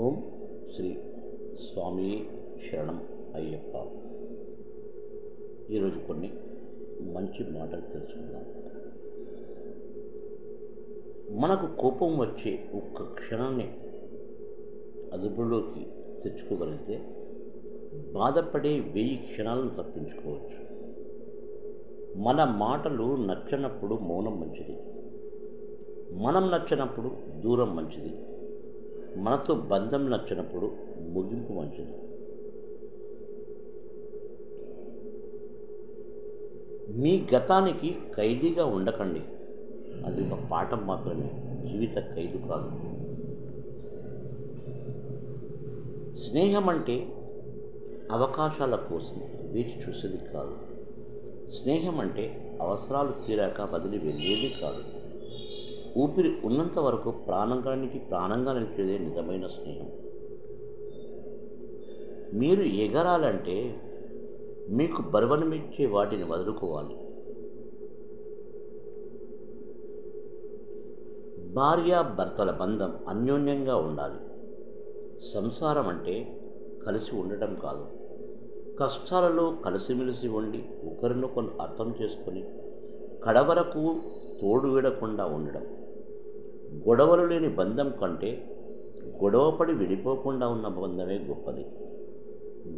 ఓం శ్రీ స్వామి శరణం అయ్యప్ప. ఈరోజు కొన్ని మంచి మాటలు తెలుసుకుందాం. మనకు కోపం వచ్చే ఒక్క క్షణాన్ని అదుపులోకి తెచ్చుకోగలిగితే బాధపడే వెయ్యి క్షణాలను తప్పించుకోవచ్చు. మన మాటలు నచ్చనప్పుడు మౌనం మంచిది. మనం నచ్చనప్పుడు దూరం మంచిది. మనతో బంధం నచ్చినప్పుడు ముగింపు మంచిది. మీ గతానికి ఖైదీగా ఉండకండి. అది ఒక పాఠం మాత్రమే. జీవిత ఖైదు కాదు. స్నేహం అంటే అవకాశాల కోసం వేచి చూసేది కాదు. స్నేహం అంటే అవసరాలు తీరాక వదిలి వెళ్ళేది కాదు. ఊపిరి ఉన్నంత వరకు ప్రాణంగానికి ప్రాణంగా నిలిచేదే నిజమైన స్నేహం. మీరు ఎగరాలంటే మీకు బరువనమిచ్చే వాటిని వదులుకోవాలి. భార్య భర్తల బంధం అన్యోన్యంగా ఉండాలి. సంసారం అంటే కలిసి ఉండటం కాదు. కష్టాలలో కలిసిమెలిసి ఉండి ఒకరినొకరు అర్థం చేసుకొని కడవరకు తోడు విడకుండా ఉండడం. గొడవలు లేని బంధం కంటే గొడవపడి విడిపోకుండా ఉన్న బంధమే గొప్పది.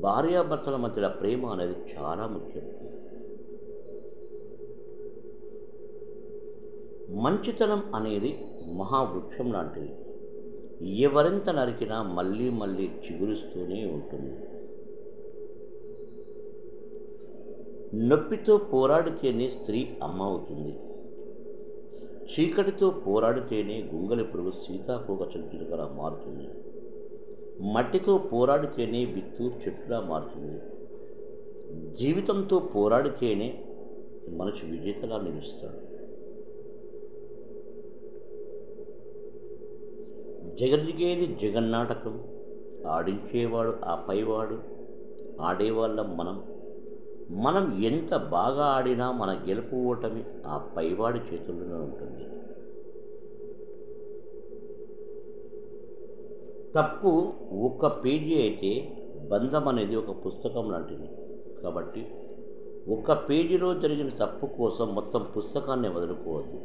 భార్యాభర్తల మధ్యలో ప్రేమ అనేది చాలా ముఖ్యం. మంచితనం అనేది మహావృక్షం లాంటిది. ఎవరెంత నరికినా మళ్ళీ మళ్ళీ చిగురుస్తూనే ఉంటుంది. నొప్పితో పోరాడితేనే స్త్రీ అమ్మ అవుతుంది. చీకటితో పోరాడితేనే గుంగలి పురుగు సీతాకోక చిలుకలా మారుతుంది. మట్టితో పోరాడితేనే విత్తు చెట్టులా మారుతుంది. జీవితంతో పోరాడితేనే మనిషి విజేతలా నిలుస్తాడు. జగదిగేది జగన్నాటకం? ఆడించేవాడు ఆ పైవాడు ఆడేవాళ్ళం మనం. మనం ఎంత బాగా ఆడినా మన గెలుపు ఓటమి ఆ పైవాడి చేతుల్లోనే ఉంటుంది. తప్పు ఒక పేజీ అయితే బంధం అనేది ఒక పుస్తకం లాంటిది. కాబట్టి ఒక పేజీలో జరిగిన తప్పు కోసం మొత్తం పుస్తకాన్ని వదులుకోవద్దు.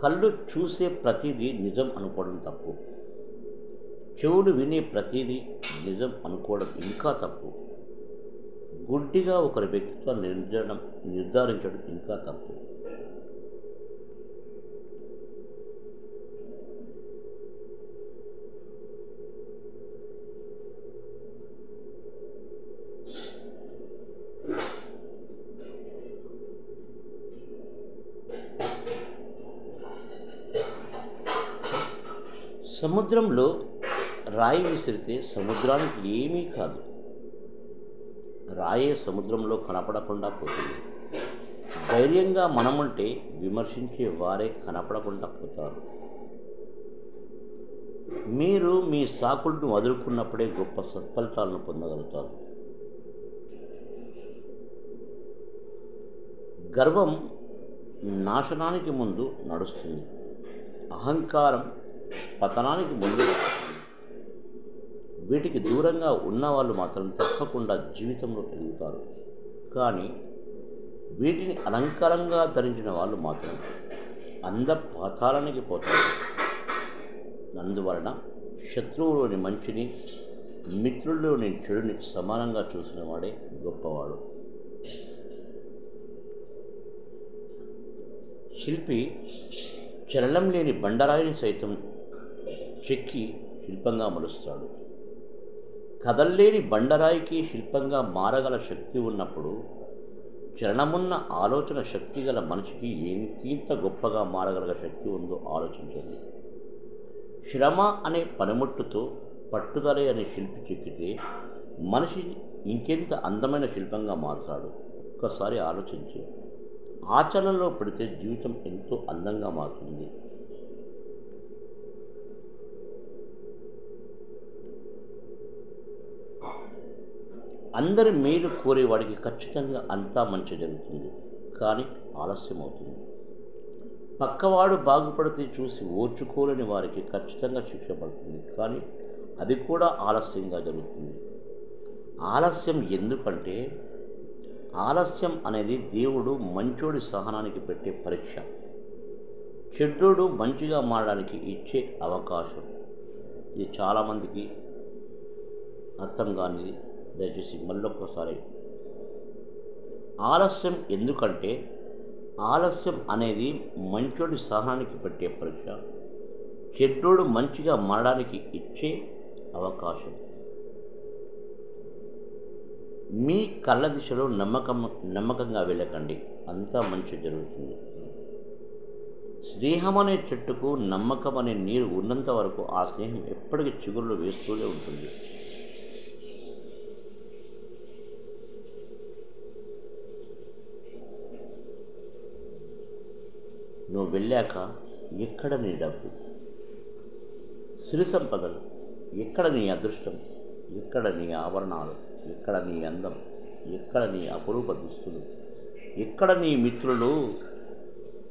కళ్ళు చూసే ప్రతిదీ నిజం అనుకోవడం తప్పు. చెవులు వినే ప్రతిదీ నిజం అనుకోవడం ఇంకా తప్పు. గుడ్డిగా ఒకరి వ్యక్తిత్వాన్ని నిర్ధారణ నిర్ధారించడం ఇంకా తప్పు. సముద్రంలో రాయి విసిరితే సముద్రానికి ఏమీ కాదు. రాయే సముద్రంలో కనపడకుండా పోతుంది. ధైర్యంగా మనముంటే విమర్శించే వారే కనపడకుండా పోతారు. మీరు మీ సాకులను వదులుకున్నప్పుడే గొప్ప సత్ఫలితాలను పొందగలుగుతారు. గర్వం నాశనానికి ముందు నడుస్తుంది. అహంకారం పతనానికి ముందు వీటికి దూరంగా ఉన్నవాళ్ళు మాత్రం తప్పకుండా జీవితంలో ఎదుగుతారు కానీ వీటిని అలంకారంగా ధరించిన వాళ్ళు మాత్రం అందపాతాలానికి పోతారు. అందువలన శత్రువులోని మంచిని మిత్రుల్లోని చెడుని సమానంగా చూసిన వాడే గొప్పవాడు. శిల్పి చలనం లేని బండరాయిని సైతం చెక్కి శిల్పంగా మలుస్తాడు. కదల్లేని బండరాయికి శిల్పంగా మారగల శక్తి ఉన్నప్పుడు చరణమున్న ఆలోచన శక్తి గల మనిషికి ఎంత గొప్పగా మారగల శక్తి ఉందో ఆలోచించండి. శ్రమ అనే పనిముట్టుతో పట్టుదల అనే శిల్పి చెక్కితే మనిషి ఇంకెంత అందమైన శిల్పంగా మారుతాడు? ఒక్కసారి ఆలోచించు. ఆచరణలో పెడితే జీవితం ఎంతో అందంగా మారుతుంది. అందరి మేలు కోరేవాడికి ఖచ్చితంగా అంతా మంచి జరుగుతుంది కానీ ఆలస్యం అవుతుంది పక్కవాడు బాగుపడితే చూసి ఓర్చుకోలేని వారికి ఖచ్చితంగా శిక్ష పడుతుంది కానీ అది కూడా ఆలస్యంగా జరుగుతుంది. ఆలస్యం ఎందుకంటే ఆలస్యం అనేది దేవుడు మంచోడి సహనానికి పెట్టే పరీక్ష. చెడ్డోడు మంచిగా మారడానికి ఇచ్చే అవకాశం. ఇది చాలామందికి అర్థం కానిది దయచేసి మళ్ళొక్కసారి. ఆలస్యం ఎందుకంటే ఆలస్యం అనేది మంచోడి సహనానికి పెట్టే పరీక్ష. చెడ్డోడు మంచిగా మారడానికి ఇచ్చే అవకాశం. మీ కళ్ళ దిశలో నమ్మకం నమ్మకంగా వెళ్ళకండి. అంతా మంచి జరుగుతుంది. స్నేహం అనే చెట్టుకు నమ్మకం అనే నీరు ఉన్నంత వరకు ఆ స్నేహం ఎప్పటికీ చిగురులు వేస్తూనే ఉంటుంది. నువ్వు వెళ్ళాక ఎక్కడ నీ డబ్బు. సిరి సంపదలు ఎక్కడ నీ అదృష్టం ఎక్కడ నీ ఆభరణాలు ఎక్కడ నీ అందం ఎక్కడ నీ అపురూప దుస్తులు ఎక్కడ నీ మిత్రులు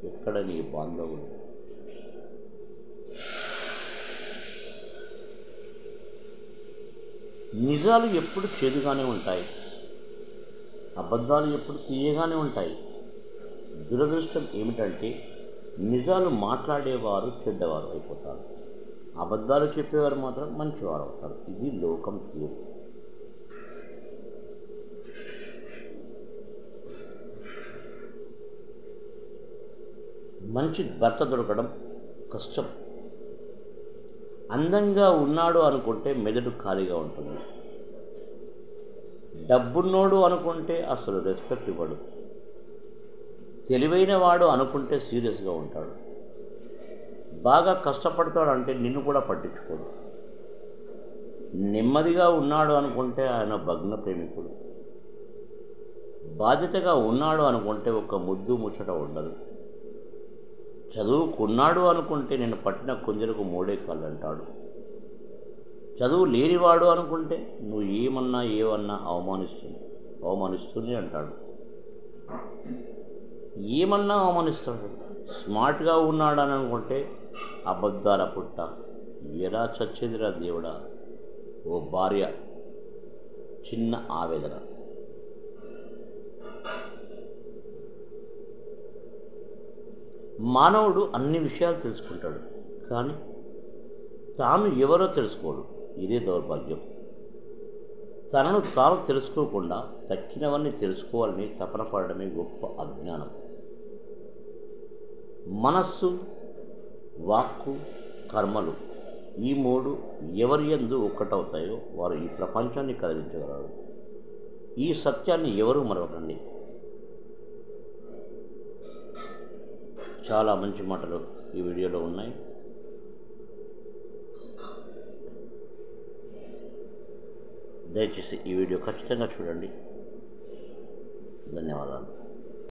ఎక్కడ నీ బాంధవులు. నిజాలు ఎప్పుడు చేదుగానే ఉంటాయి. అబద్ధాలు ఎప్పుడు తీయగానే ఉంటాయి. దురదృష్టం ఏమిటంటే నిజాలు మాట్లాడేవారు చెడ్డవారు అయిపోతారు. అబద్ధాలు చెప్పేవారు మాత్రం మంచివారు అవుతారు. ఇది లోకం తీరు. మంచి భర్త దొరకడం కష్టం. అందంగా ఉన్నాడు అనుకుంటే మెదడు ఖాళీగా ఉంటుంది. డబ్బున్నోడు అనుకుంటే అసలు రెస్పెక్ట్ ఇవ్వడు. తెలివైన వాడు అనుకుంటే సీరియస్గా ఉంటాడు. బాగా కష్టపడతాడు అంటే నిన్ను కూడా పట్టించుకోడు. నెమ్మదిగా ఉన్నాడు అనుకుంటే ఆయన భగ్న ప్రేమికుడు. బాధ్యతగా ఉన్నాడు అనుకుంటే ఒక ముద్దు ముచ్చట ఉండదు. చదువుకున్నాడు అనుకుంటే నేను పట్టిన కొంజరకు మూడే కాళ్ళు అంటాడు చదువు లేనివాడు అనుకుంటే నువ్వు ఏమన్నా ఏమన్నా అవమానిస్తుంది అవమానిస్తుంది అంటాడు. ఏమన్నా అవమానిస్తాడు. స్మార్ట్గా ఉన్నాడని అనుకుంటే అబద్ధాల పుట్ట. ఎలా చచ్చేదిరా దేవుడా? ఓ భార్య. చిన్న ఆవేదన. మానవుడు అన్ని విషయాలు తెలుసుకుంటాడు కానీ తాను ఎవరో తెలుసుకోడు. ఇదే దౌర్భాగ్యం. తనను తాను తెలుసుకోకుండా తక్కినవన్నీ తెలుసుకోవాలని తపన పడడమే గొప్ప అజ్ఞానం. మనస్సు వాక్కు కర్మలు ఈ మూడు ఎవరి ఎందు ఒక్కటవుతాయో వారు ఈ ప్రపంచాన్ని కదిలించగలరు. ఈ సత్యాన్ని ఎవరు మరవకండి. చాలా మంచి మాటలు ఈ వీడియోలో ఉన్నాయి. దయచేసి ఈ వీడియో ఖచ్చితంగా చూడండి. ధన్యవాదాలు.